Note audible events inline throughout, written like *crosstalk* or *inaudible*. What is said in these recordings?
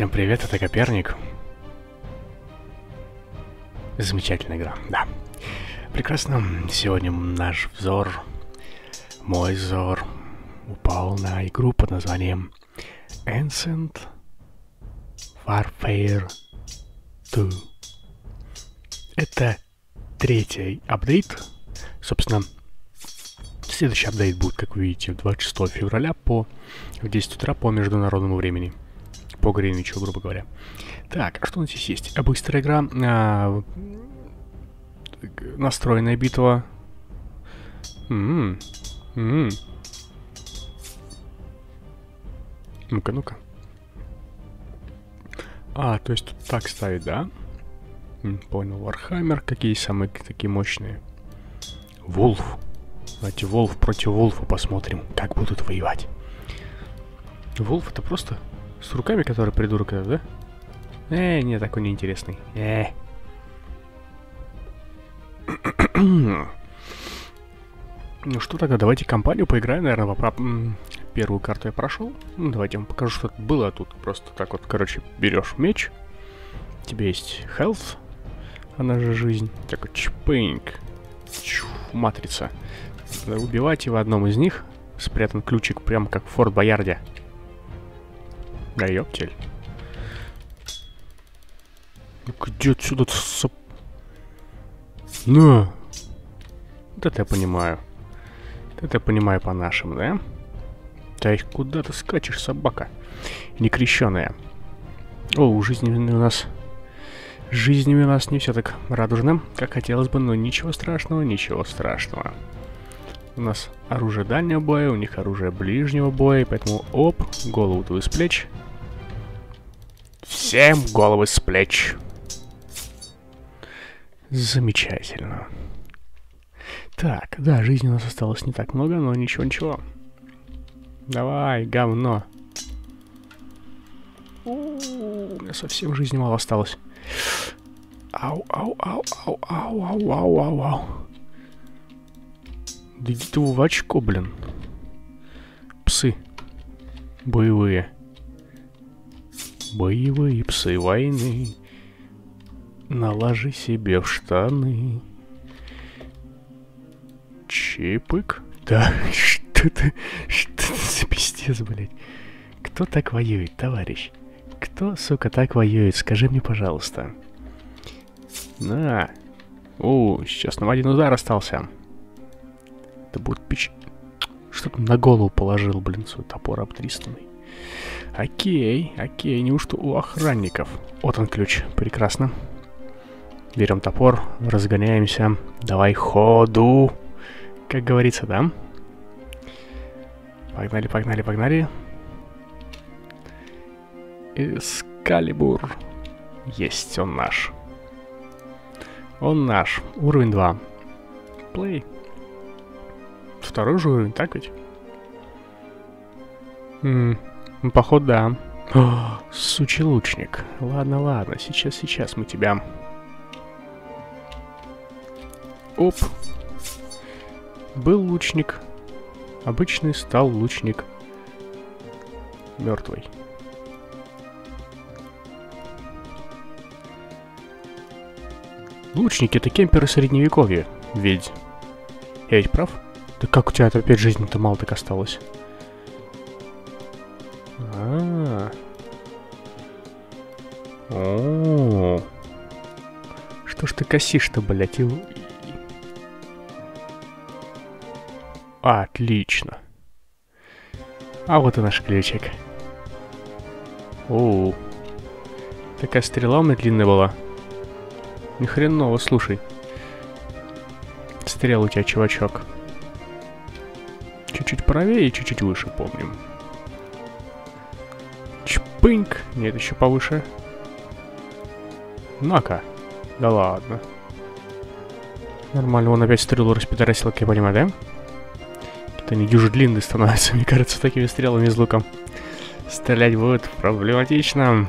Всем привет, это Коперник. Замечательная игра, да. Прекрасно. Сегодня наш взор, мой взор, упал на игру под названием Ancient Warfare 2. Это третий апдейт. Собственно, следующий апдейт будет, как вы видите, 26 февраля по в 10 утра по международному времени. По Гринвичу, грубо говоря. Так, а что у нас здесь есть? А быстрая игра. А, настроенная битва. М -м -м. Ну-ка, ну-ка. А, то есть тут так ставить, да? Понял. Вархаммер. Какие самые такие мощные? Wolf. Давайте Волф против Волфа посмотрим, как будут воевать. Волф это просто с руками, который придурок этот, да? Э, не, такой неинтересный. Э. *clears throat* Ну что тогда, давайте компанию поиграем, наверное, по Первую карту я прошел. Ну, давайте я вам покажу, что было тут. Просто так вот, короче, берешь меч. У тебя есть health, она же жизнь. Такой чпыньк. Чу, матрица. Убивайте в одном из них. Спрятан ключик, прямо как в Форт Боярде. Да ёптель. Иди отсюда, соп... На! Вот это я понимаю. Вот это я понимаю по-нашему, да? Да их куда ты скачешь, собака? Некрещенная. О, жизни у нас... Жизнь у нас не все так радужно, как хотелось бы, но ничего страшного, ничего страшного. У нас оружие дальнего боя, у них оружие ближнего боя, поэтому оп, голову твою с плеч. Всем головы с плеч. Замечательно. Так, да, жизни у нас осталось не так много, но ничего-ничего. Давай, говно. У, -у, у меня совсем жизни мало осталось. Ау, ау, ау, ау, ау, ау, ау, ау, ау. Да иди ты в очко, блин. Псы. Боевые. Боевые псы войны. Наложи себе в штаны. Чипык? Да, *laughs* что ты... Что ты за пиздец, блядь? Кто так воюет, товарищ? Кто, сука, так воюет? Скажи мне, пожалуйста. На. О, сейчас на один удар остался. Это будет пич... Что ты на голову положил, блин, свой топор обтристанный. Окей, окей, неужто у охранников? Вот он ключ, прекрасно. Берем топор, разгоняемся. Давай ходу. Как говорится, да? Погнали, погнали, погнали. Эскалибур. Есть, он наш. Он наш. Уровень 2. Плей. Второй же уровень, так ведь? М -м, походу, да. О, *gasps* сучий лучник. Ладно, ладно. Сейчас, сейчас мы тебя... Оп. Был лучник. Обычный стал лучник. Мертвый. Лучники — это кемперы средневековья, ведь... Я ведь прав? Да как у тебя опять жизни-то мало так осталось? А, -а, -а. Что ж ты косишь-то, блядь? И... Отлично. А вот и наш ключик. Оу. Такая стрела у меня длинная была. Ни хреново, слушай. Стрел у тебя, чувачок. Чуть-чуть правее и чуть-чуть выше, помним. Чпыньк. Нет, еще повыше. На-ка. Да ладно. Нормально, он опять стрелу распидорасил, как я понимаю, да? Они дюже длинные становятся, *laughs* мне кажется, такими стрелами из луком. Стрелять будет проблематично.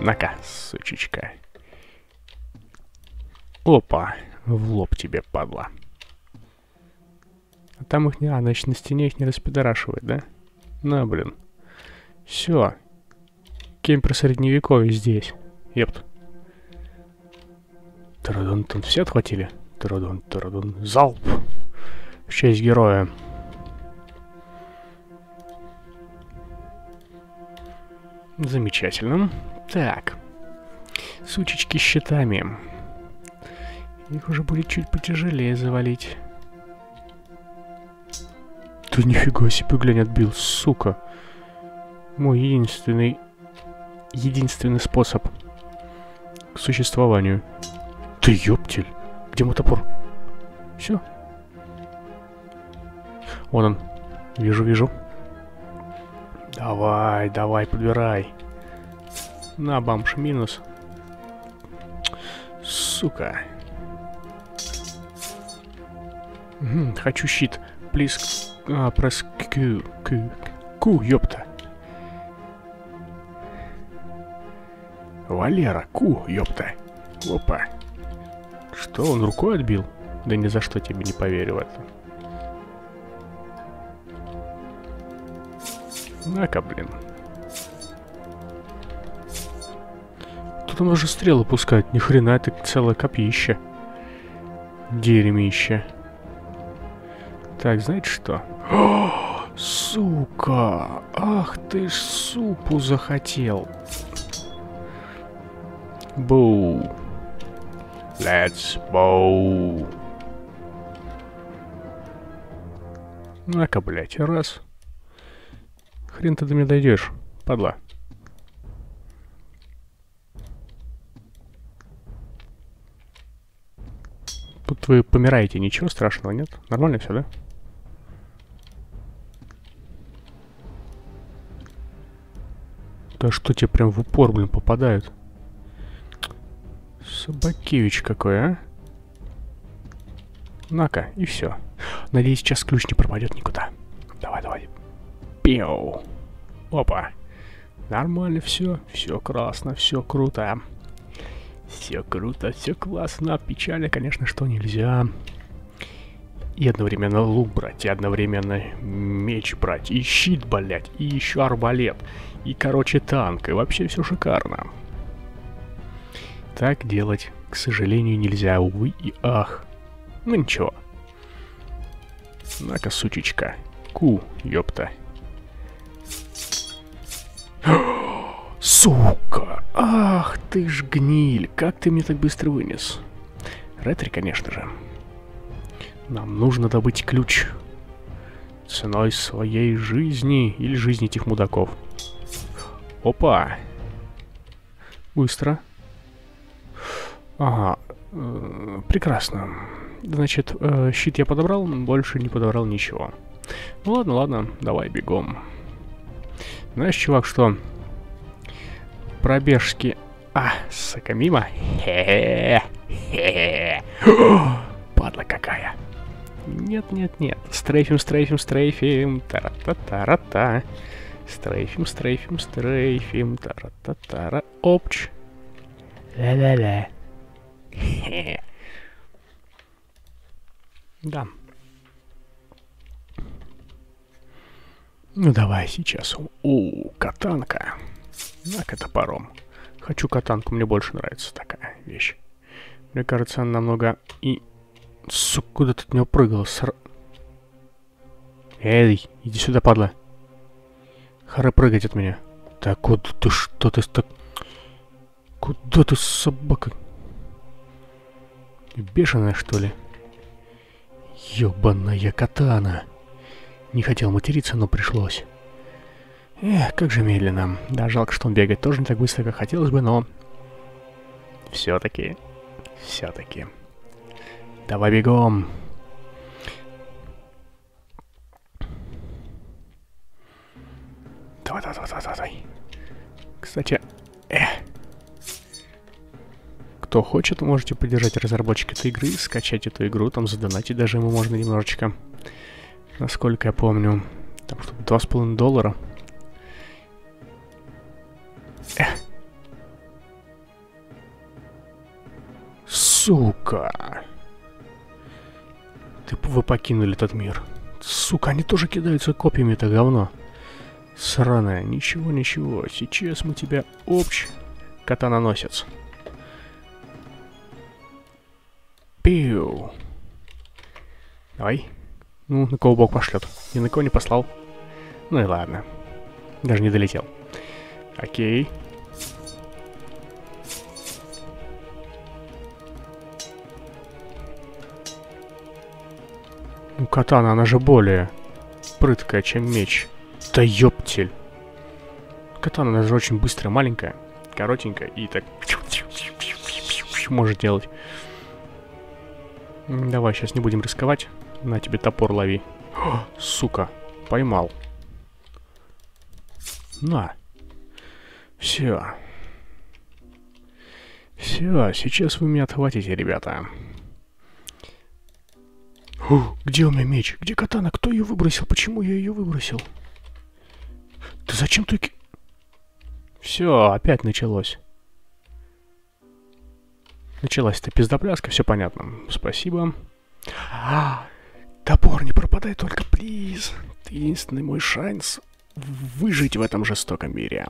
На-ка, сучечка. Опа, в лоб тебе, падла. А там их не... А, значит, на стене их не распидорашивает, да? На, блин. Все. Кемпер средневековья здесь. Епт. Тарадон, тут все отхватили? Тарадон, тарадон. Залп. В честь героя. Замечательно. Так. Сучечки с щитами. Их уже будет чуть потяжелее завалить. Да нифига себе, глянь, отбил, сука. Мой единственный... Единственный способ к существованию. Ты ёптель. Где мой топор? Все. Вон он. Вижу, вижу. Давай, давай, подбирай. На, бамш, минус. Сука. Хочу щит. Плиз... А, пресс Q. Q. Q, ёпта. Валера, Ку, ёпта. Опа. Что, он рукой отбил? Да ни за что тебе не поверю в это. На-ка, блин. Тут он уже стрелы пускает. Ни хрена, это целое копьище. Дерьмище. Так, знаете что? О, *gasps* сука! Ах ты ж супу захотел. Боу. Let's bow. На-ка, блядь, раз. Хрен ты до меня дойдешь, падла. Тут вы помираете, ничего страшного, нет? Нормально все, да? Да что тебе прям в упор, блин, попадают? Собакевич какой, а? На-ка, и все. Надеюсь, сейчас ключ не пропадет никуда. Давай, давай. Пиу. Опа. Нормально все. Все красно, все круто. Все круто, все классно. Печально, конечно, что нельзя. И одновременно лук брать, и одновременно меч брать, и щит, блять, и еще арбалет, и, короче, танк, и вообще все шикарно. Так делать, к сожалению, нельзя, увы и ах. Ну ничего. На-ка, сучечка. Ку, ёпта. *gasps* Сука! Ах ты ж гниль! Как ты меня так быстро вынес? Ретри, конечно же. Нам нужно добыть ключ. Ценой своей жизни или жизни этих мудаков. Опа! Быстро. Ага, э, прекрасно. Значит, э, щит я подобрал, больше не подобрал ничего. Ну ладно, ладно, давай бегом. Знаешь, чувак, что? Пробежки... А, сука, мимо? *gasps* Падла какая. Нет, нет, нет. Стрейфим, стрейфим, стрейфим. Тара-та-тара-та. Стрейфим, стрейфим, стрейфим. Тара-та-тара. Опч. Ля-ля-ля. *laughs* Да. Ну давай сейчас. У, катанка. На-ка топором. Хочу катанку, мне больше нравится такая вещь. Мне кажется, она намного и... Сука, куда ты от него прыгал? Ср... Эй, иди сюда, падла. Хара прыгать от меня. Так, куда ты что ты так... Куда ты, собака? Бешеная, что ли? Ёбаная катана. Не хотел материться, но пришлось. Эх, как же медленно. Да, жалко, что он бегает тоже не так быстро, как хотелось бы, но... Все-таки... Все-таки... Давай бегом! Давай, давай, давай, давай. Кстати, эх, кто хочет, можете поддержать разработчика этой игры, скачать эту игру, там задонатить даже ему можно немножечко. Насколько я помню. Там что-то 2,5 доллара. Эх. Сука. Ты, вы покинули этот мир. Сука, они тоже кидаются копьями, это говно. Сраная, ничего, ничего. Сейчас мы тебя общ... Катаноносец. Пиу. Давай. Ну, на кого бог пошлет. Ни на кого не послал. Ну и ладно. Даже не долетел. Окей. Ну, катана, она же более прыткая, чем меч. Да ёптель. Катана, она же очень быстрая, маленькая, коротенькая и так может делать. Давай, сейчас не будем рисковать. На тебе топор лови. О, сука, поймал. На. Все. Все, сейчас вы меня отхватите, ребята. О, где у меня меч? Где катана? Кто ее выбросил? Почему я ее выбросил? Ты зачем ты... Все, опять началось. Началась-то пиздопляска, все понятно. Спасибо. А, топор, не пропадай только, плиз. Ты единственный мой шанс выжить в этом жестоком мире.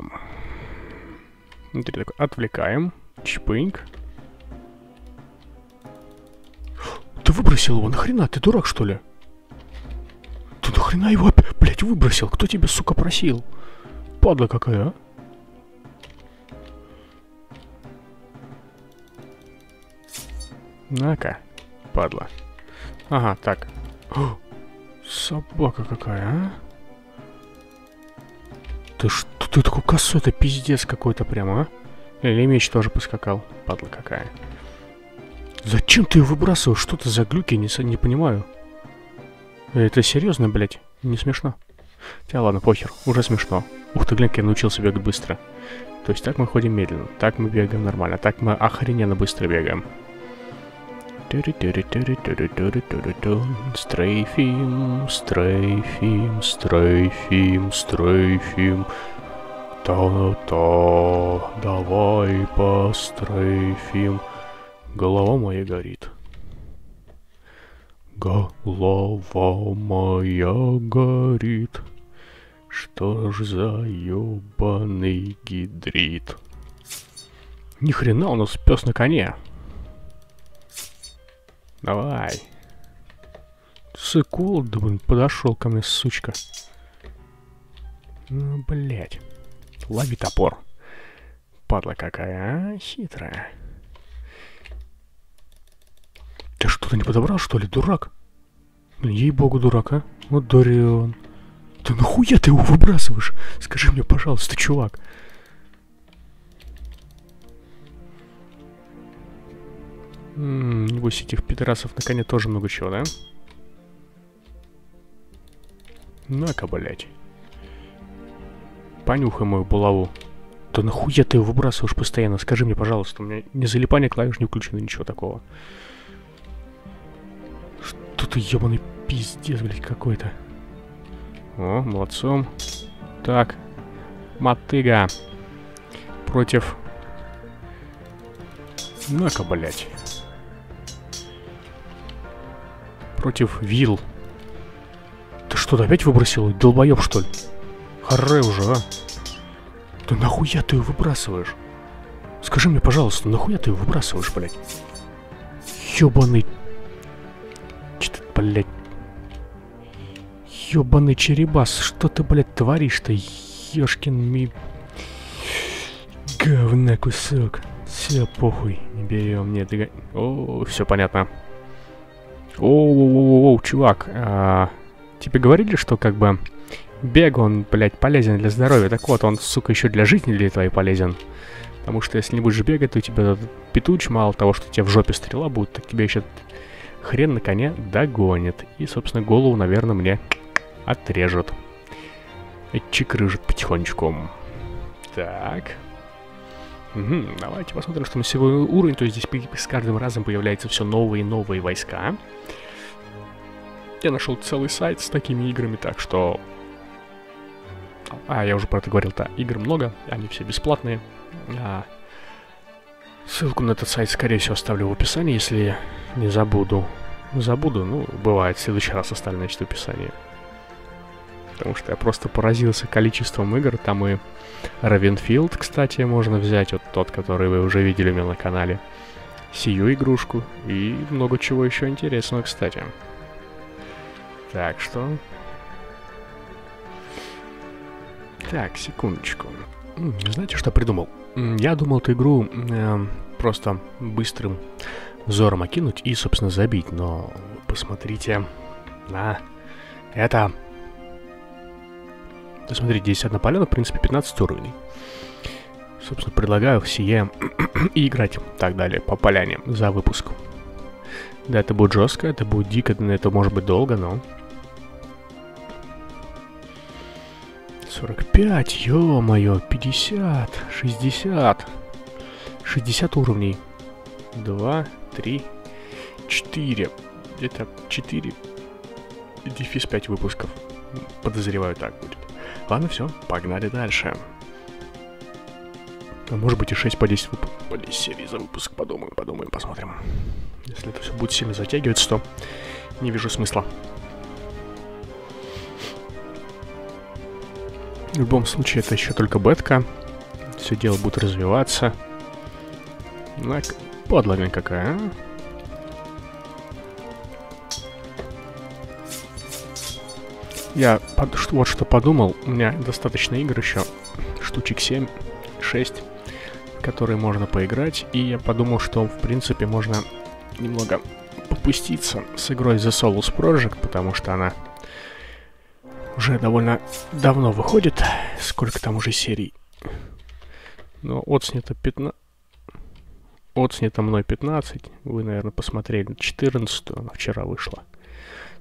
Такой, отвлекаем. Чпыньк. Ты выбросил его, нахрена? Ты дурак, что ли? Ты нахрена его, блядь, выбросил? Кто тебя, сука, просил? Падла какая, а? На-ка, падла. Ага, так. О, собака какая, а? Ты что, ты такой косой, это пиздец какой-то прямо, а? Или меч тоже поскакал, падла какая. Зачем ты его выбрасываешь? Что ты за глюки? Не, не понимаю. Это серьезно, блядь? Не смешно. Хотя ладно, похер, уже смешно. Ух ты, глянь, я научился бегать быстро. То есть так мы ходим медленно, так мы бегаем нормально, так мы охрененно быстро бегаем. Стрейфим, стрейфим, стрейфим, стрейфим. Та-та, давай пострейфим. Голова моя горит. Голова моя горит. Что ж за ёбаный гидрит? Ни хрена у нас пес на коне. Давай. Сыкул, да блин, подошел ко мне, сучка. Ну, блядь. Лови топор. Падла какая, а? Хитрая. Ты что-то не подобрал, что ли, дурак? Блин, ей-богу, дурак, а? Вот Дорион. Да нахуя ты его выбрасываешь? Скажи мне, пожалуйста, чувак. М -м, небось, этих пидорасов на коне тоже много чего, да? На-ка, блядь. Понюхай мою булаву. Да нахуя ты его выбрасываешь постоянно? Скажи мне, пожалуйста, у меня не залипание клавиш не включено, ничего такого. Что ты ебаный пиздец, блядь, какой-то. О, молодцом. Так. Мотыга. Против... Ну-ка, блядь. Против вил. Ты что, ты опять выбросил? Долбоеб, что ли? Харе уже, а? Да нахуя ты его выбрасываешь? Скажи мне, пожалуйста, нахуя ты его выбрасываешь, блядь? Ёбаный... Что ты, блядь... Ёбаный черебас, что ты, блядь, творишь-то? Ёшкин ми... Говна кусок. Все, похуй, не берем, нет, дога... О, все понятно. Оу, чувак, а, тебе говорили, что как бы бег, он, блядь, полезен для здоровья. Так вот, он, сука, еще для жизни для твоей полезен. Потому что если не будешь бегать, то у тебя петуч, мало того, что тебе в жопе стрела будет, так тебе еще хрен на коне догонит. И, собственно, голову, наверное, мне отрежут. И чикрыжит потихонечку. Так. Угу, давайте посмотрим, что на сегодня уровень. То есть здесь с каждым разом появляются все новые и новые войска. Я нашел целый сайт с такими играми, так что... А, я уже про это говорил, да, игр много, они все бесплатные. А... Ссылку на этот сайт, скорее всего, оставлю в описании, если не забуду. Забуду, ну, бывает, в следующий раз оставлю, значит, в описании. Потому что я просто поразился количеством игр. Там и Равенфилд, кстати, можно взять, вот тот, который вы уже видели у меня на канале. Сию игрушку и много чего еще интересного, кстати. Так что... Так, секундочку. Знаете, что придумал? Я думал эту игру э, просто быстрым взором окинуть и, собственно, забить, но посмотрите на это. Посмотрите, здесь одна полена, в принципе, 15 уровней. Собственно, предлагаю все и *clears throat* играть так далее по поляне за выпуск. Да, это будет жестко, это будет дико, это может быть долго, но... 45, ё-моё, 50, 60, 60 уровней. 2, 3, 4, где-то 4, дефис 5 выпусков. Подозреваю, так будет. Ладно, все, погнали дальше. А может быть и 6 по 10, вып... по 10 серий за выпуск. Подумаем, подумаем, посмотрим. Если это все будет сильно затягиваться, то не вижу смысла. В любом случае, это еще только бетка. Все дело будет развиваться. Ну, подлога какая, а? Я под, вот что подумал. У меня достаточно игр еще. Штучек 7, 6 которые можно поиграть, и я подумал, что, в принципе, можно немного попуститься с игрой The Solus Project, потому что она уже довольно давно выходит. Сколько там уже серий? Ну, отснято 15... Отснято мной 15. Вы, наверное, посмотрели 14 она вчера вышла.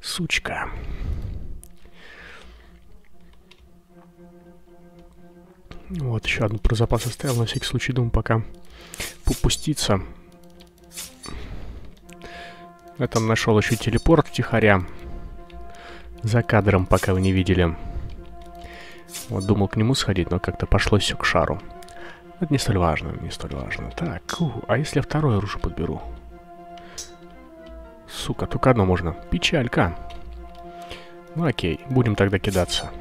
Сучка. Вот, еще одну про запас оставил, на всякий случай, думаю, пока попуститься. Я там нашел еще телепорт тихоря. За кадром, пока вы не видели. Вот думал к нему сходить, но как-то пошло все к шару. Это не столь важно, не столь важно. Так, у, а если я второе оружие подберу? Сука, только одно можно. Печалька. Ну окей, будем тогда кидаться.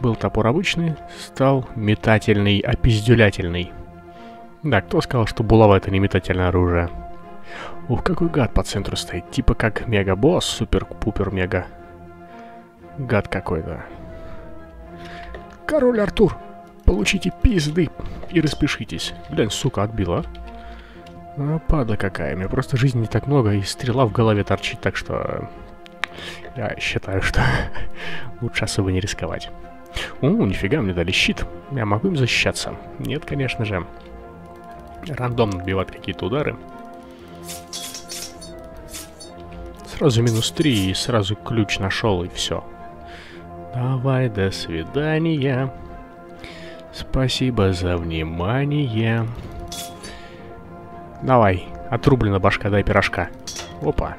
Был топор обычный, стал метательный, опиздюлятельный. Да, кто сказал, что булава это не метательное оружие? Ух, какой гад по центру стоит. Типа как мега-босс, супер-пупер-мега. Гад какой-то. Король Артур, получите пизды и распишитесь. Глянь, сука, отбила. А, падла какая. У меня просто жизни не так много, и стрела в голове торчит, так что... Я считаю, что *laughs* лучше особо не рисковать. О, нифига, мне дали щит. Я могу им защищаться? Нет, конечно же. Рандомно отбивать какие-то удары. Сразу минус 3 и сразу ключ нашел и все. Давай, до свидания. Спасибо за внимание. Давай, отрублена башка, дай пирожка. Опа.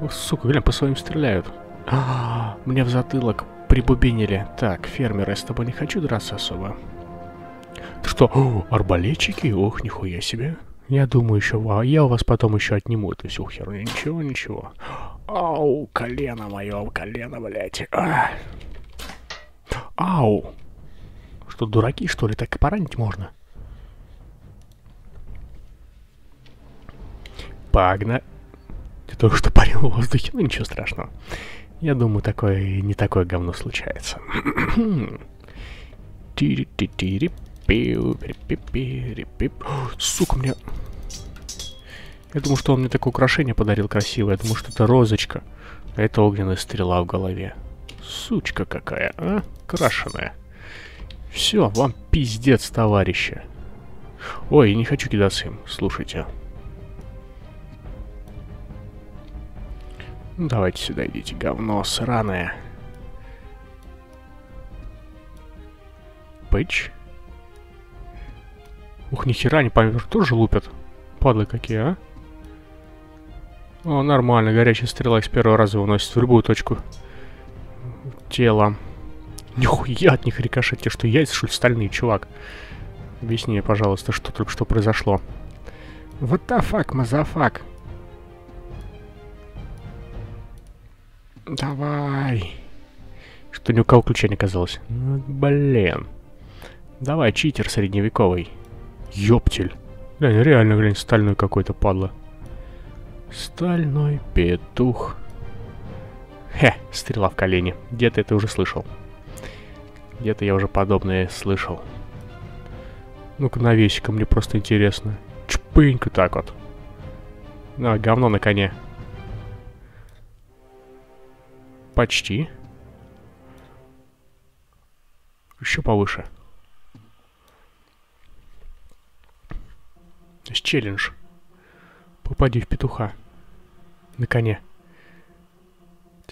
О, сука, глянь, по своим стреляют. А, мне в затылок прибубенили. Так, фермер, я с тобой не хочу драться особо. Ты что, о, арбалетчики? Ох, нихуя себе. Я думаю еще, а я у вас потом еще отниму эту всю херню. Ничего, ничего. Ау, колено мое, колено, блядь. А. Ау. Что, дураки, что ли? Так и поранить можно? Погнали. Ты только что парил в воздухе, ну ничего страшного. Я думаю, такое не такое говно случается. *clears throat* Сука, мне... Я думаю, что он мне такое украшение подарил красивое. Я думаю, что это розочка. А это огненная стрела в голове. Сучка какая, а? Крашеная. Все, вам пиздец, товарищи. Ой, не хочу кидаться им, слушайте. Давайте сюда идите, говно сраное. Пэтч. Ух, нихера не поймешь, тоже лупят. Падлы какие, а? О, нормально, горячая стрела с первого раза выносит в любую точку тела. Нихуя от них рикошете, что яйца, что ли, стальные, чувак. Объясни мне, пожалуйста, что только что произошло. What the fuck, мазафак? Давай. Что ни у кого ключа не казалось. Ну, блин. Давай, читер средневековый. Ёптель. Глянь, реально, глянь, стальной какой-то падла. Стальной петух. Хе, стрела в колени. Где-то это уже слышал. Где-то я уже подобное слышал. Ну-ка, навесика, мне просто интересно. Чпынька так вот. На, говно на коне. Почти. Еще повыше. То есть челлендж. Попади в петуха. На коне.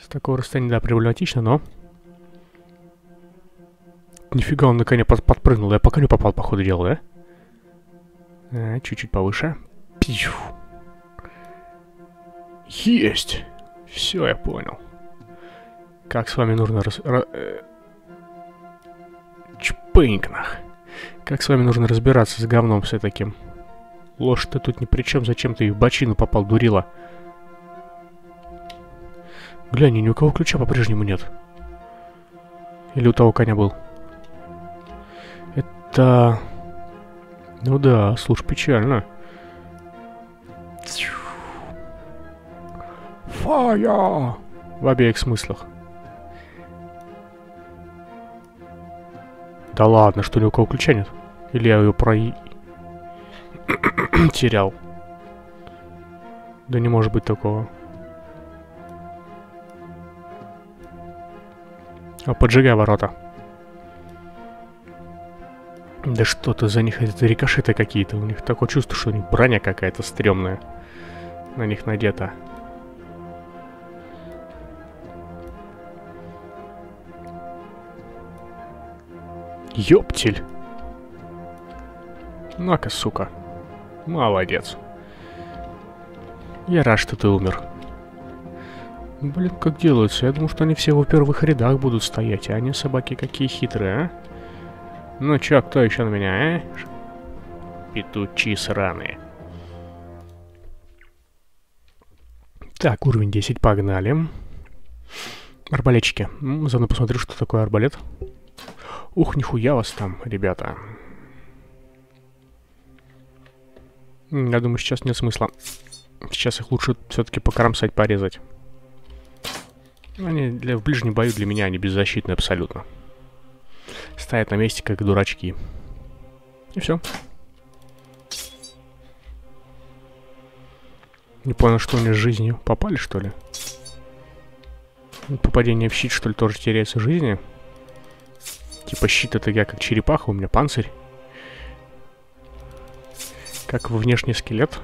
С такого расстояния, да, проблематично, но... Нифига, он на коне под подпрыгнул. Я пока не попал, по ходу дела, да? А, чуть-чуть повыше. Пью. Есть! Все, я понял. Как с вами нужно раз... Ра... Э, Чпынькнах. Как с вами нужно разбираться с говном все таким? Ложь-то тут ни при чем. Зачем ты в бочину попал, дурила? Глянь, ни у кого ключа по-прежнему нет. Или у того коня был? Это... Ну да, слушай, печально. Фая! В обеих смыслах. Да ладно, что ни у кого ключа нет? Или я ее про... *coughs* терял? Да не может быть такого. А поджигай ворота. Да что-то за них это рикошеты какие-то. У них такое чувство, что у них броня какая-то стрёмная. На них надета. Ёптель. Ну-ка, сука. Молодец. Я рад, что ты умер. Блин, как делаются? Я думал, что они все в первых рядах будут стоять, а они собаки какие хитрые, а? Ну чё, кто еще на меня, а? Петучи сраные. Так, уровень 10, погнали. Арбалетчики. Заодно посмотрю, что такое арбалет. Ух, нихуя вас там, ребята. Я думаю, сейчас нет смысла. Сейчас их лучше все-таки покромсать, порезать. Они для, в ближнем бою для меня они беззащитны абсолютно. Стоят на месте, как дурачки. И все. Не понял, что они с жизнью попали, что ли? Попадение в щит, что ли, тоже теряется жизни? Типа щит это я как черепаха, у меня панцирь. Как внешний скелет.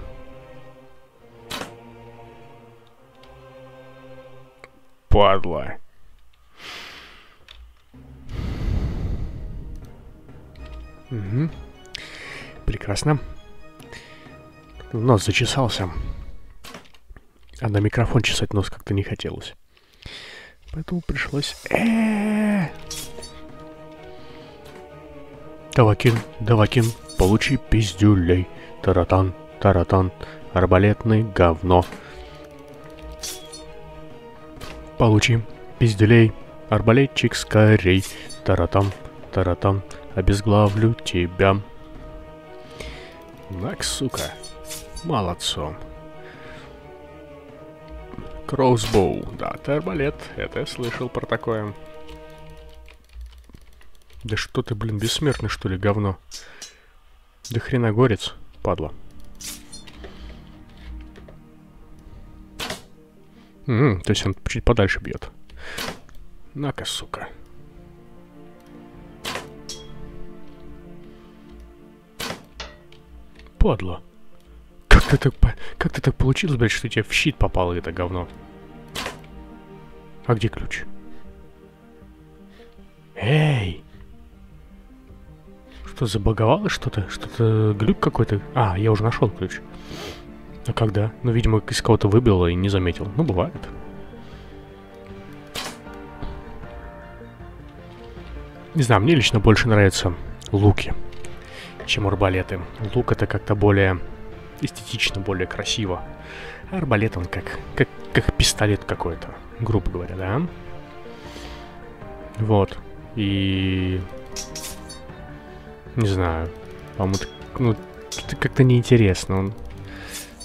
Падла. Угу. Прекрасно. Нос зачесался. А на микрофон чесать нос как-то не хотелось. Поэтому пришлось... Э -э -э Давакин, Давакин, получи пиздюлей. Таратан, таратан, арбалетный говно. Получи пиздюлей, арбалетчик скорей. Таратан, таратан, обезглавлю тебя. Так, сука. Молодцом. Кроссбоу. Да, ты арбалет. Это я слышал про такое. Да что ты, блин, бессмертный, что ли, говно? Да хрена горец, падла. М -м, то есть он чуть подальше бьет. На-ка, сука. Падла. Как ты так, как ты так получилось, блядь, что тебе в щит попало это говно? А где ключ? Эй! Что, забаговало что-то? Что-то глюк какой-то? А, я уже нашел ключ. А когда? Ну, видимо, из кого-то выбило и не заметил. Ну, бывает. Не знаю, мне лично больше нравятся луки, чем арбалеты. Лук это как-то более эстетично, более красиво. А арбалет он как, как, как пистолет какой-то. грубо говоря, да? Вот. И... Не знаю. По-моему, ну, это как-то неинтересно. Он...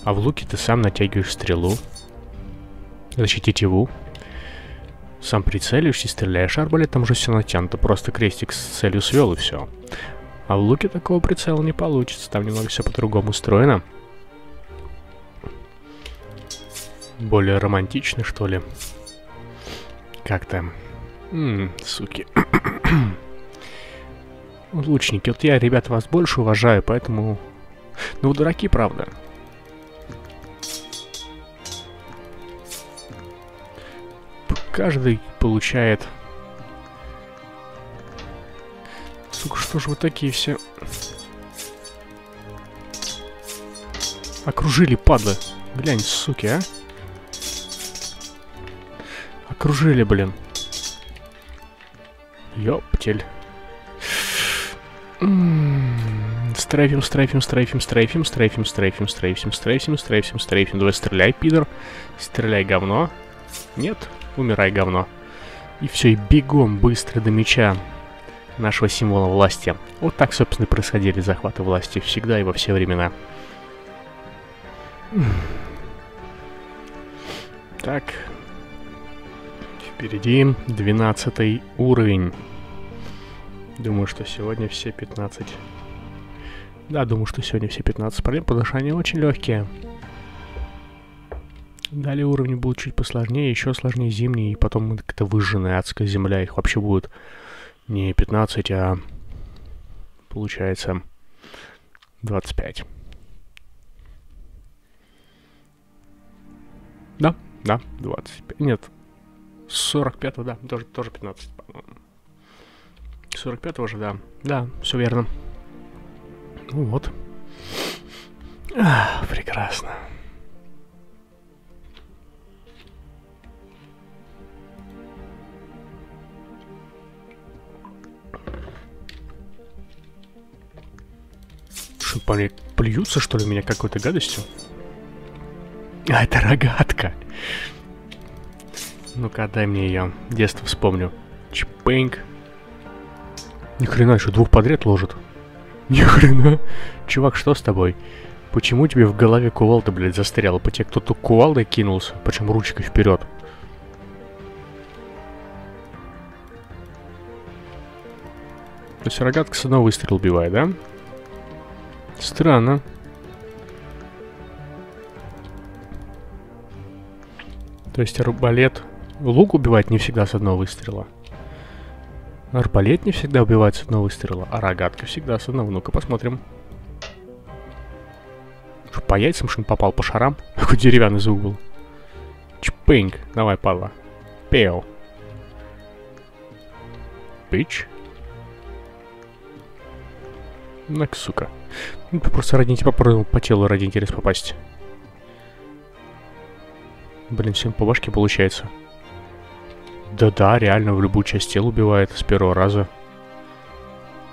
А в луке ты сам натягиваешь стрелу. Значит, тетиву. Сам прицеливаешься, стреляешь арбалетом, уже все натянуто. Просто крестик с целью свел и все. А в луке такого прицела не получится. Там немного все по-другому устроено. Более романтично, что ли. Как-то. суки. Лучники, вот я, ребят, вас больше уважаю, поэтому... Ну, вы дураки, правда. Каждый получает Сука, что же вы такие все? Окружили, падлы. Глянь, суки, а. Окружили, блин. Ёптель. Стрейфим, стрейфим, стрейфим, стрейфим, стрейфим, стрейфим, стрейфим, стрейфим, стрейфим, стрейфим. Давай стреляй, пидор. Стреляй, говно. Нет? Умирай, говно. И все, и бегом быстро до меча нашего символа власти. Вот так, собственно, происходили захваты власти всегда и во все времена. Так. Впереди 12 уровень. Думаю, что сегодня все 15... Да, думаю, что сегодня все 15 проблем, потому что они очень легкие. Далее уровни будут чуть посложнее, еще сложнее зимние, и потом как-то выжженная адская земля, их вообще будет не 15, а получается 25. Да, да, 25. Нет, 45 да, тоже, тоже 15, по-моему. 45 уже, да. Да, все верно. Ну вот. А, прекрасно. Что, плюются, что ли, меня какой-то гадостью? А, это рогатка. Ну-ка, дай мне ее. Детство вспомню. Чпэнк. Ни хрена, еще двух подряд ложит. Ни хрена. Чувак, что с тобой? Почему тебе в голове кувалда, блядь, застряла? По тебе кто-то кувалдой кинулся, причем ручкой вперед. То есть рогатка с одного выстрела убивает, да? Странно. То есть арбалет... Лук убивает не всегда с одного выстрела. Арбалет не всегда убивает с одного выстрела, а рогатка всегда с одного. Ну-ка посмотрим. Что, по яйцам что попал, по шарам? *laughs* Какой деревянный звук был. Чпыньк. Давай, падла. Пео. Пич. Ну, сука. Ну, просто ради тебя попробовал по телу ради интереса попасть. Блин, всем по башке получается. Да-да, реально в любую часть тела убивает с первого раза.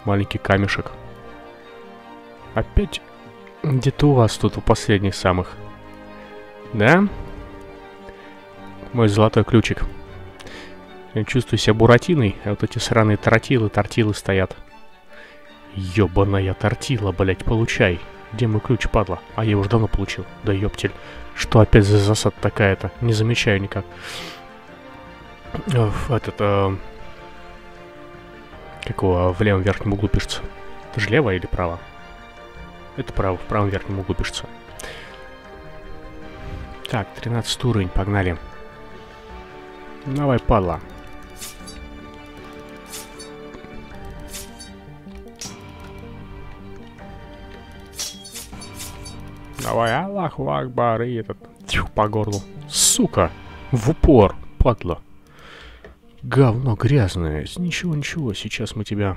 Маленький камешек. Опять где-то у вас тут у последних самых. Да? Мой золотой ключик. Я чувствую себя буратиной, а вот эти сраные тортилы, тортилы стоят. Ёбаная тортила, блять, получай. Где мой ключ, падла? А я его уже давно получил. Да ёптель. Что опять за засад такая-то? Не замечаю никак. Этот, э, Какого в левом верхнем углу пишется? Это же лево или право? Это право, в правом верхнем углу пишется. Так, 13 уровень, погнали. Давай, падла. Давай, Аллаху Акбар, и этот, тьфу, по горлу. Сука, в упор, падла. Говно грязное. Ничего, ничего, сейчас мы тебя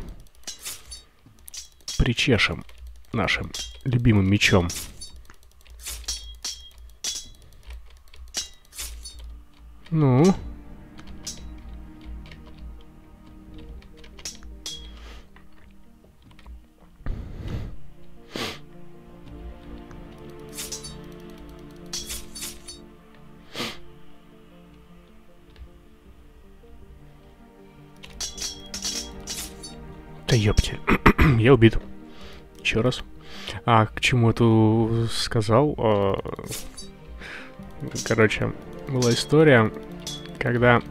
причешем нашим любимым мечом. Ну? Я убит. Еще раз. А, к чему это сказал? А, короче, была история, когда...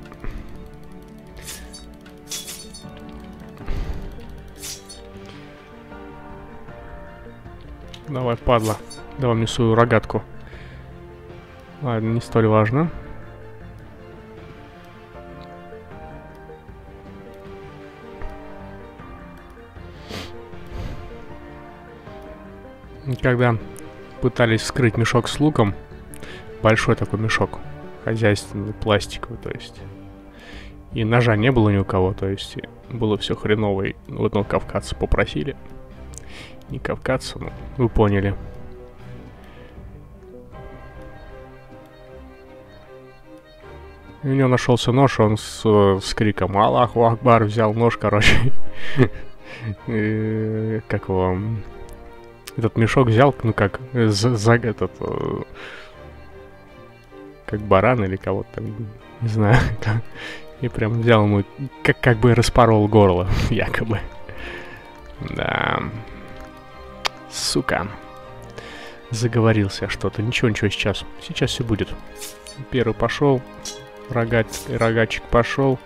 Давай, падла. Давай мне свою рогатку. Ладно, не столь важно. Когда пытались вскрыть мешок с луком, большой такой мешок, хозяйственный, пластиковый, то есть. И ножа не было ни у кого, то есть было все хреново. И у одного кавказца попросили. Не кавказца, но вы поняли. И у него нашелся нож, он с, с криком «Аллаху Акбар!» взял нож, короче. *laughs* Как его... Этот мешок взял, ну как, за, за этот... Э, как баран или кого-то там, не знаю. *laughs* И прям взял ему, как, как бы распорол горло, *laughs* якобы. Да. Сука. Заговорился что-то. Ничего, ничего, сейчас. Сейчас все будет. Первый пошел. Рогат, рогачик пошел.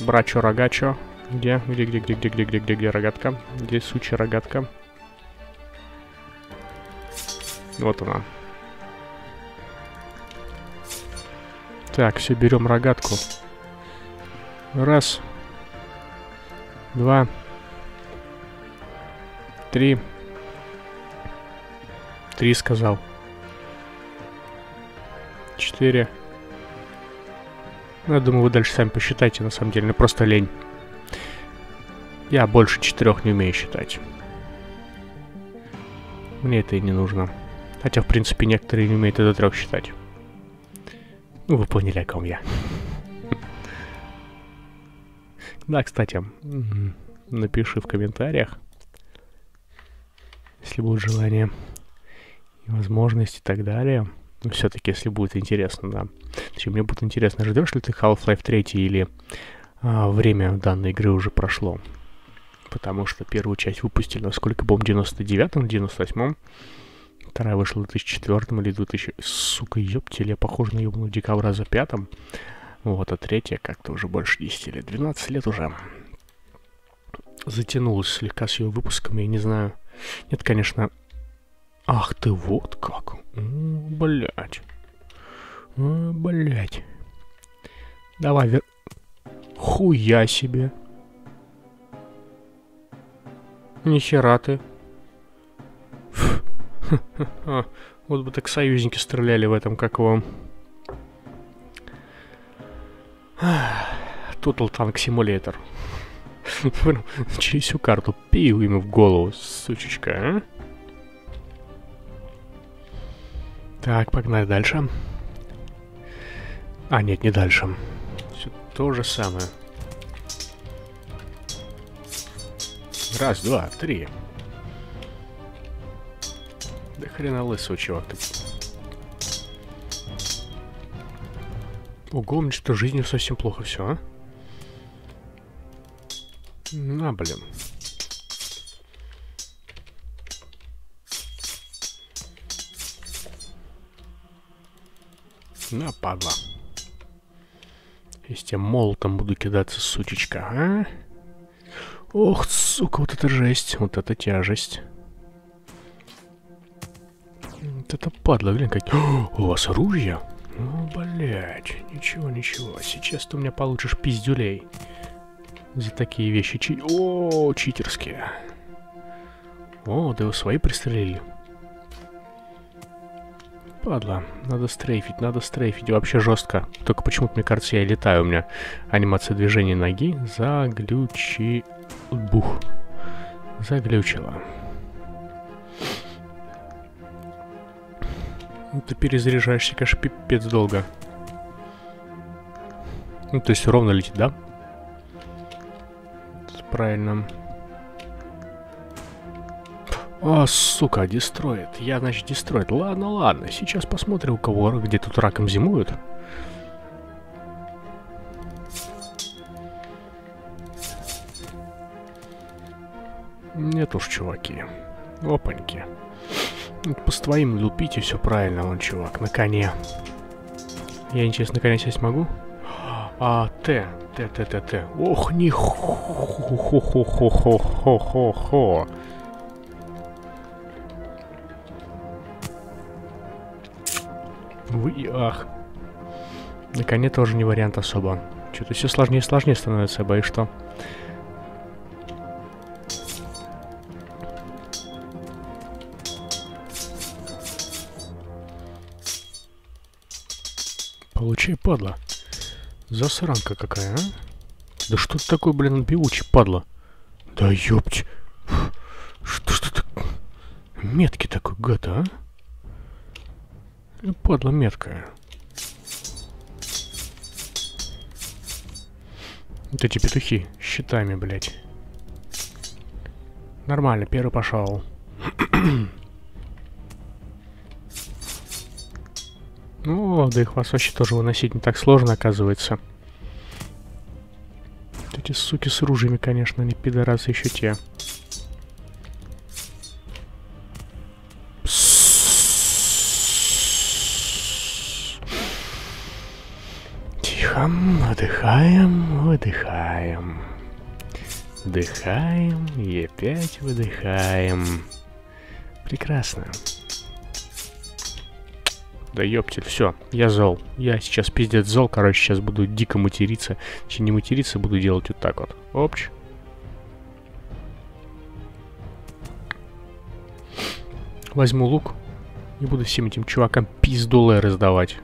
Брачо, рогачо. Где? Где, где, где, где, где, где, где, где рогатка? Где сучья рогатка? Вот она. Так, все, берем рогатку. Раз. Два. Три. Три сказал. Четыре. Ну, я думаю, вы дальше сами посчитайте, на самом деле. Ну, просто лень. Я больше четырех не умею считать. Мне это и не нужно. Хотя, в принципе, некоторые не умеют до трех считать. Ну, вы поняли, о ком я. Да, кстати, напиши в комментариях, если будет желание и возможность и так далее. Но все-таки, если будет интересно, да. Точнее, мне будет интересно, ждешь ли ты Half-Life 3 или а, время данной игры уже прошло. Потому что первую часть выпустили, насколько помню, в 99-м, 98-м. Вторая вышла в 2004 или 2000... Сука, ёптель, я похож на ёбаную декабря за пятом. Вот, а третья как-то уже больше 10 лет. 12 лет уже. Затянулась слегка с ее выпуском, я не знаю. Нет, конечно... Ах ты, вот как. Блять. Блять. Давай, вер... Хуя себе. Нихера ты. *laughs* Вот бы так союзники стреляли в этом, как его... *sighs* Total Tank Simulator. *laughs* Через всю карту пил ему в голову, сучечка, а? Так, погнали дальше. А, нет, не дальше. Все то же самое. Раз, два, три. Да хрена лысого, чувак. Ты... Ого, мне что, жизнью совсем плохо все, а? На, блин. На, падла. Если я молотом буду кидаться, сучечка, а? Ох, сука, вот это жесть, вот это тяжесть. Это падла, блин, как... О, *gasps* у вас оружие? Ну, блядь, ничего, ничего. Сейчас ты у меня получишь пиздюлей. За такие вещи. Чи... О, читерские. О, да вы свои пристрелили. Падла. Надо стрейфить, надо стрейфить. Вообще жестко. Только почему-то, мне кажется, я летаю. У меня анимация движения ноги заглючи... Бух. Заглючила. Ну, ты перезаряжаешься, конечно, пипец долго. Ну, то есть ровно летит, да? Правильно. О, сука, дестроит. Я, значит, дестроит. Ладно, ладно. Сейчас посмотрим, у кого где тут раком зимуют. Нет уж, чуваки. Опаньки. Ну, по твоим лупите все правильно, он чувак, на коне. Я, интересно, на коне сесть могу? А, Т, Т, Т, Т, Т. Ох, ни хо-хо-хо-хо-хо-хо-хо. Вы, ах. На коне тоже не вариант особо. Что-то все сложнее и сложнее становится, я боюсь, что Получай, падла. Засранка какая, а? Да что ты такой, блин, отбивучий, падла? Да ёпть. Что что ты... Меткий такой гад, а? Падла меткая. Вот эти петухи щитами, блядь. Нормально, первый пошел. *clears throat* ну, да их вас вообще тоже выносить не так сложно, оказывается. Эти суки с ружьями, конечно, не пидорасы еще те. Тихо, выдыхаем, выдыхаем. Вдыхаем и опять выдыхаем. Прекрасно. Да ёптель, все, я зол. Я сейчас пиздец зол, короче, сейчас буду дико материться. Точнее, не материться, буду делать вот так вот. Опч. Возьму лук и буду всем этим чувакам пиздулы раздавать.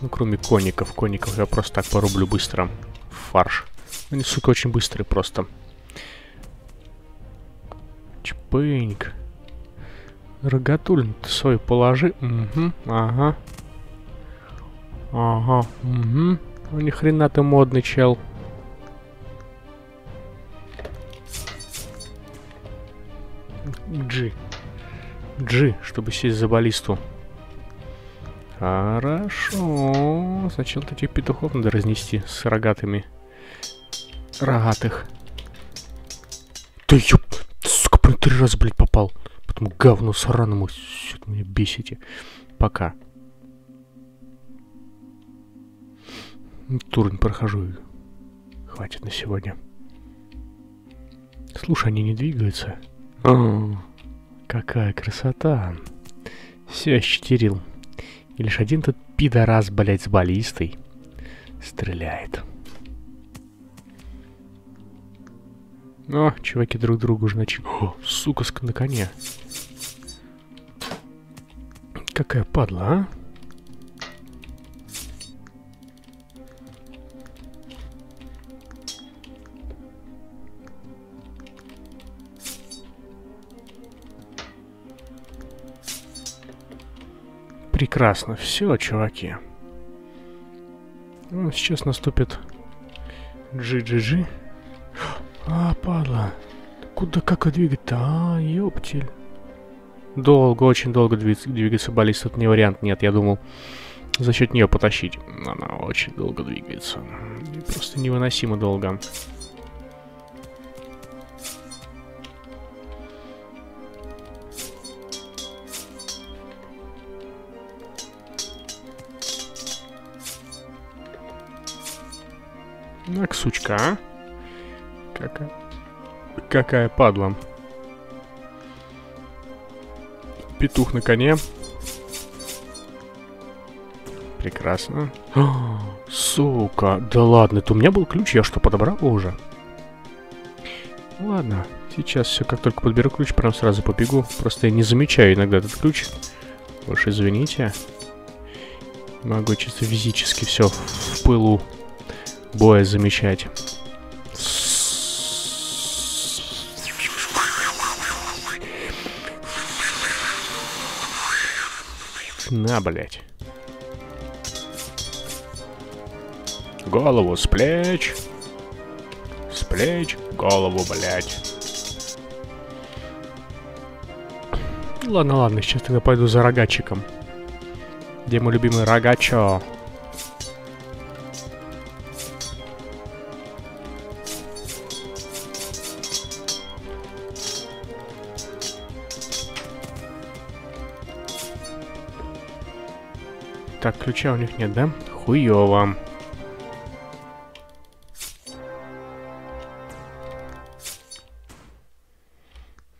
Ну, кроме коников. Коников я просто так порублю быстро. Фарш. Они, сука, очень быстрые просто. Чпыньк. Рогатулин ты свой положи. Угу, ага. Ага, угу. Ну, ни хрена ты модный чел. G. G, чтобы сесть за баллисту. Хорошо. Сначала этих петухов надо разнести с рогатыми. Рогатых. Да ёп, сука, блин, три раза, блядь, попал. Потом говно сраному. Что-то меня бесите. Пока. Турн прохожу. Хватит на сегодня. Слушай, они не двигаются. О, какая красота. Все, ощетерил. И лишь один тот пидорас, блядь, с баллистой стреляет. О, чуваки друг другу уже. О, сука, на коне. Какая падла, а? Прекрасно. Все, чуваки. Ну, сейчас наступит GGG. А, падла. Куда, как двигать-то? А, ёптель. Долго, очень долго двигаться, баллист. Это не вариант, нет. Я думал за счет нее потащить. Она очень долго двигается. Просто невыносимо долго. Так, сучка, а? Какая... Какая падла. Петух на коне. Прекрасно. О, *gasps* сука, да ладно, это у меня был ключ, я что, подобрал уже? Ладно, сейчас все, как только подберу ключ, прям сразу побегу. Просто я не замечаю иногда этот ключ. Уж извините. Могу чисто физически все в пылу боя замечать. На, блядь. Голову с плеч. С плеч голову, блядь. Ладно, ладно, сейчас тогда пойду за рогачиком. Где мой любимый рогачо? Ключа у них нет, да? Хуёво.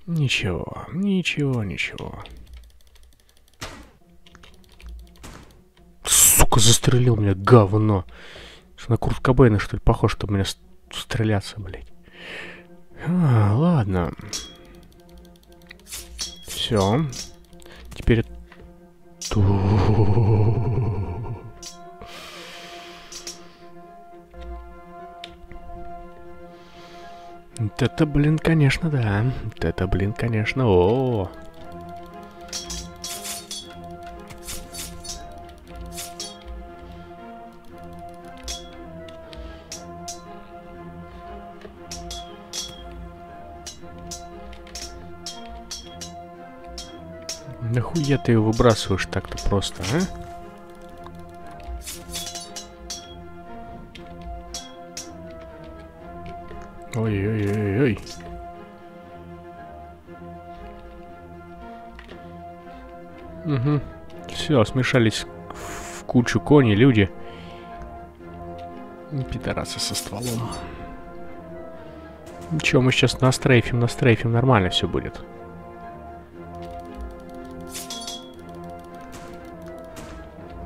Ничего, ничего, ничего. Сука, застрелил меня, говно. Что на Курт Кобейна, что ли, похож, чтобы меня стреляться, блядь. А, ладно. Все. Теперь... это, блин, конечно, да. это, блин, конечно, о, -о, -о. Нахуя ты его выбрасываешь так-то просто, а? Ой-ой-ой-ой. Угу. Все, смешались в кучу кони люди. Пидорасы со стволом. Ничего, мы сейчас настрейфим, настрейфим, нормально все будет.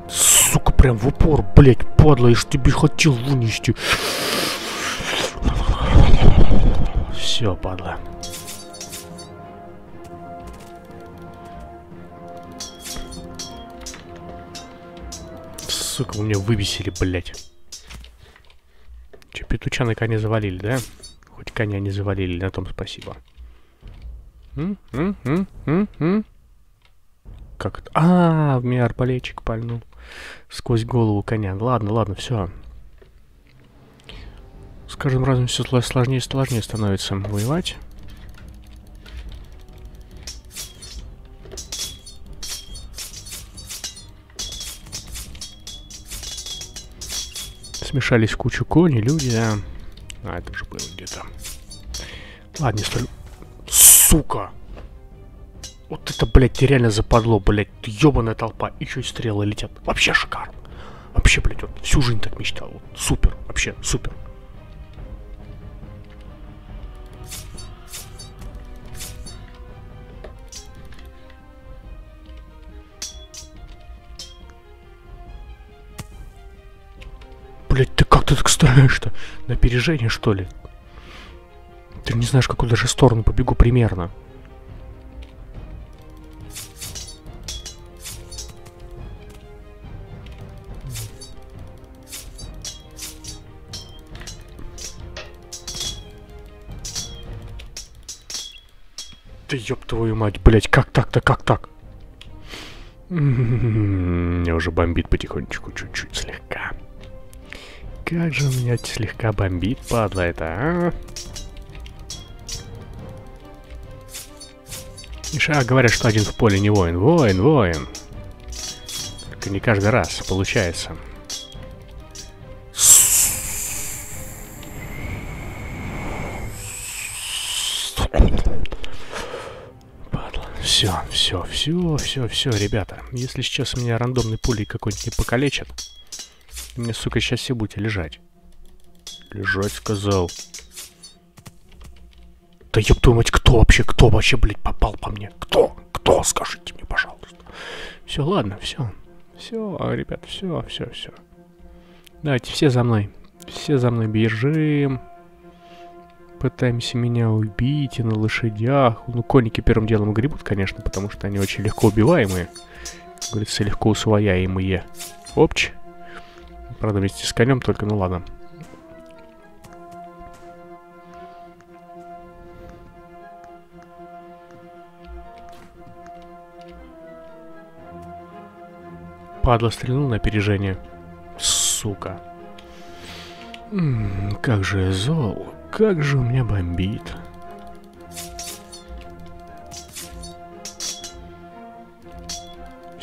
Сука, прям в упор, блять, падла, я ж тебе хотел вынести. Все, падла. Сука, вы меня выбесили, блядь. Че, петуча на коне завалили, да? Хоть коня не завалили, на том спасибо. Как это? А, в меня арбалетчик пальнул. Сквозь голову коня. Ладно, ладно, все. С каждым разом все сложнее и сложнее становится воевать. Смешались кучу кони, люди, да. А, это уже было где-то. Ладно, не столь... Сука! Вот это, блядь, реально западло, блядь. Ёбаная толпа. Еще и стрелы летят. Вообще шикарно. Вообще, блядь, вот всю жизнь так мечтал. Вот, супер. Вообще, супер. Ты ты так стреляешь-то? На опережение, что ли? Ты не знаешь, какую даже сторону побегу примерно. Да ёб твою мать, блять, как так-то, как так? Меня уже бомбит потихонечку, чуть-чуть, слегка. Как же меня слегка бомбит, падла это, а? Иша говорят, что один в поле не воин. Воин, воин. Только не каждый раз получается. Все, все, все, все, все, ребята. Если сейчас меня рандомной пулей какой-нибудь не покалечат, мне, сука, сейчас все будете лежать. Лежать, сказал. Да ёб твою мать, кто вообще, кто вообще, блядь, попал по мне? Кто? Кто? Скажите мне, пожалуйста. Все, ладно, все. Все, ребят, все, все, все. Давайте, все за мной. Все за мной бежим пытаемся меня убить и на лошадях. Ну, конники первым делом гребут, конечно, потому что они очень легко убиваемые. Как говорится, легко усвояемые. Опч. Правда, вместе с конем только, ну ладно. Падла стрельнул на опережение. Сука. М -м, как же зол. Как же у меня бомбит.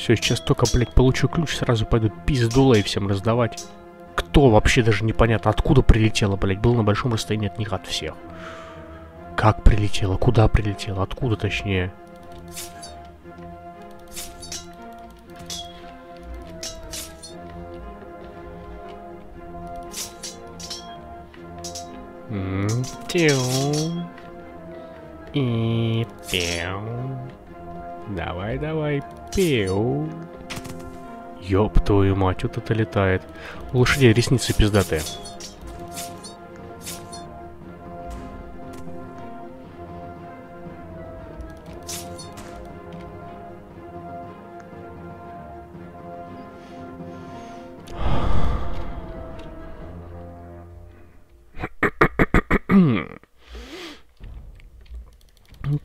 Все, сейчас только, блядь, получу ключ, сразу пойду пиздулей всем раздавать. Кто вообще даже непонятно, откуда прилетело, блядь, был на большом расстоянии от них, от всех. Как прилетело, куда прилетело, откуда точнее. Тю. И пяу. Давай, давай, пеу. Ёб твою мать, вот это летает. У лошадей ресницы пиздатые.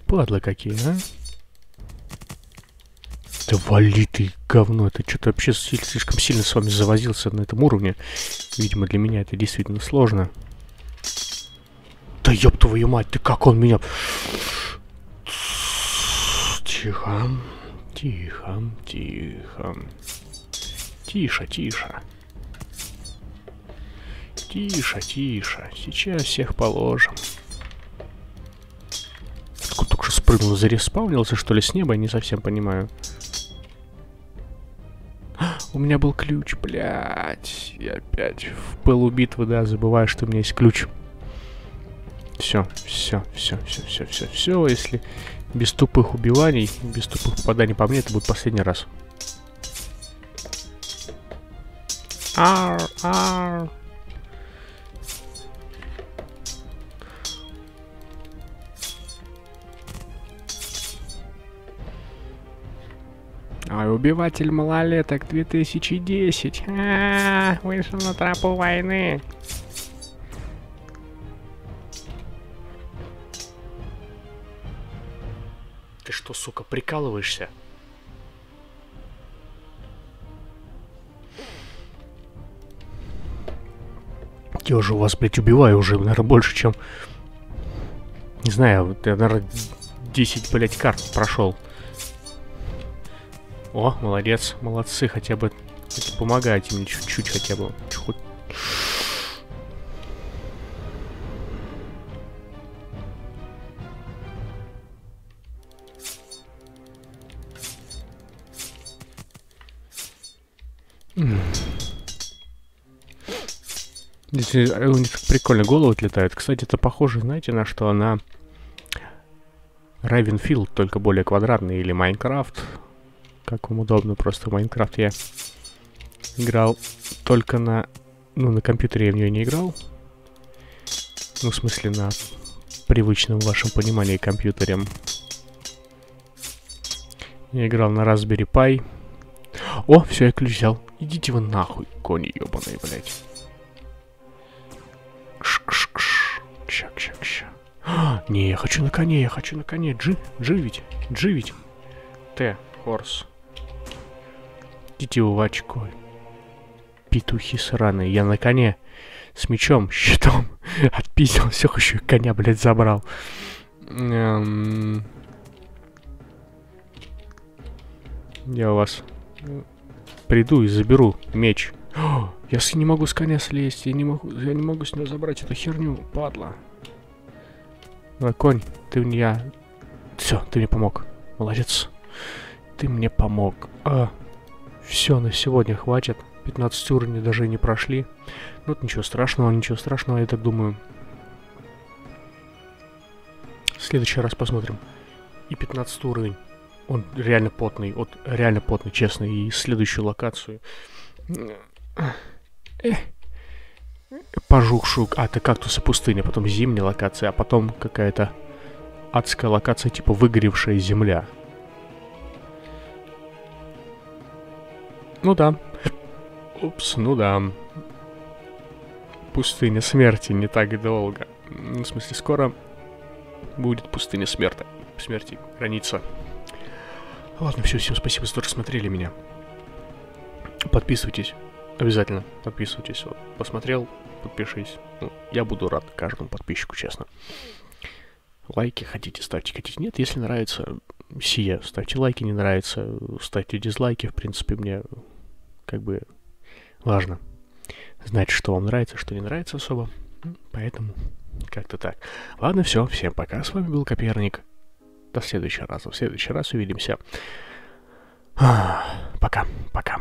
Падла какие, а? Да вали ты, говно, это что-то вообще слишком сильно с вами завозился на этом уровне. Видимо, для меня это действительно сложно. Да ёб твою мать, ты как он меня... Тихо, тихо, тихо. Тише, тише. Тише, тише. Сейчас всех положим. Он только что спрыгнул, зареспаунился, что ли, с неба? Я не совсем понимаю. Меня был ключ, блядь. Я опять в пылу битвы, да, забываю, что у меня есть ключ. Все, все, все, все, все, все, все. Если без тупых убиваний, без тупых попаданий по мне, это будет последний раз. Ар, ар. Ой, убиватель малолеток 2010. А, -а, -а вышел на тропу войны. Ты что, сука, прикалываешься? Я уже вас, блядь, убиваю уже, наверное, больше, чем... Не знаю, я, наверное, 10, блядь, карт прошел. О, молодец, молодцы, хотя бы помогаете мне чуть-чуть хотя бы. Здесь у них прикольно головы отлетают. Кстати, это похоже, знаете, на что она... Райвенфилд, только более квадратный, или Майнкрафт как вам удобно. Просто в Майнкрафт я играл только на... Ну, на компьютере я в нее не играл. Ну, в смысле, на привычном в вашем понимании компьютере. Я играл на Raspberry Pi. О, все, я ключ взял. Идите вы нахуй, кони ебаные, блядь. Кш-кш-кш. Кща-кща-кща. Не, я хочу на коне, я хочу на коне. Джи, джи ведь, джи ведь. Т, хорс. Идите в очко. Петухи сраные. Я на коне. С мечом, щитом. *laughs* Отпиздил. Все, еще коня, блядь, забрал. Эм... Я у вас приду и заберу меч. Я не могу с коня слезть. Я не могу, я не могу с него забрать эту херню. Падла. Давай, конь, ты мне... Все, ты мне помог. Молодец. Ты мне помог. А, все, на сегодня хватит. 15 уровней даже не прошли. Ну, ничего страшного, ничего страшного, я так думаю. В следующий раз посмотрим. И 15 уровень. Он реально потный, вот реально потный, честно. И следующую локацию. Пожухшую... А, это кактусы пустыня, потом зимняя локация, а потом какая-то адская локация, типа выгоревшая земля. Ну да. Упс, ну да. Пустыня смерти не так долго. В смысле, скоро будет пустыня смерти. Смерти граница. Ладно, все, всем спасибо что смотрели меня. Подписывайтесь. Обязательно подписывайтесь. Вот, посмотрел, подпишись. Ну, я буду рад каждому подписчику, честно. Лайки хотите, ставьте, хотите. Нет, если нравится сие, ставьте лайки, не нравится, ставьте дизлайки. В принципе, мне как бы важно знать, что вам нравится, что не нравится особо. Поэтому как-то так. Ладно, все, всем пока. С вами был Коперник. До следующего раза. В следующий раз увидимся. Пока, пока.